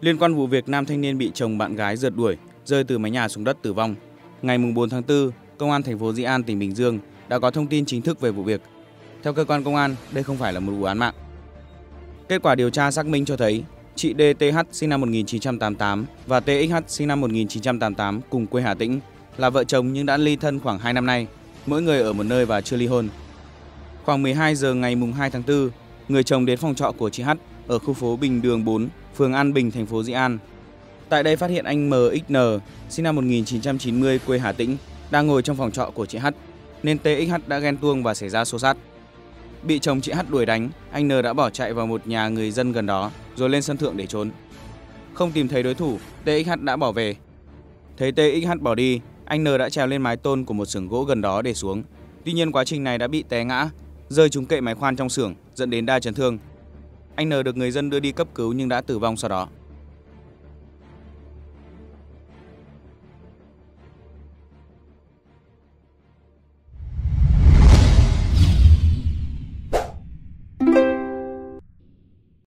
Liên quan vụ việc nam thanh niên bị chồng bạn gái rượt đuổi, rơi từ mái nhà xuống đất tử vong, ngày 4 tháng 4, Công an thành phố Di An, tỉnh Bình Dương đã có thông tin chính thức về vụ việc. Theo cơ quan công an, đây không phải là một vụ án mạng. Kết quả điều tra xác minh cho thấy chị DTH sinh năm 1988 và TXH sinh năm 1988 cùng quê Hà Tĩnh là vợ chồng nhưng đã ly thân khoảng 2 năm nay, mỗi người ở một nơi và chưa ly hôn. Khoảng 12 giờ ngày mùng 2 tháng 4, người chồng đến phòng trọ của chị H ở khu phố Bình Đường 4, phường An Bình, thành phố Di An. Tại đây phát hiện anh MXN, sinh năm 1990 quê Hà Tĩnh, đang ngồi trong phòng trọ của chị H, nên TXH đã ghen tuông và xảy ra xô xát. Bị chồng chị H đuổi đánh, anh N đã bỏ chạy vào một nhà người dân gần đó rồi lên sân thượng để trốn. Không tìm thấy đối thủ, TXH đã bỏ về. Thấy TXH bỏ đi, anh N đã trèo lên mái tôn của một xưởng gỗ gần đó để xuống. Tuy nhiên quá trình này đã bị té ngã, rơi trúng kệ máy khoan trong xưởng, dẫn đến đa chấn thương. Anh N được người dân đưa đi cấp cứu nhưng đã tử vong sau đó.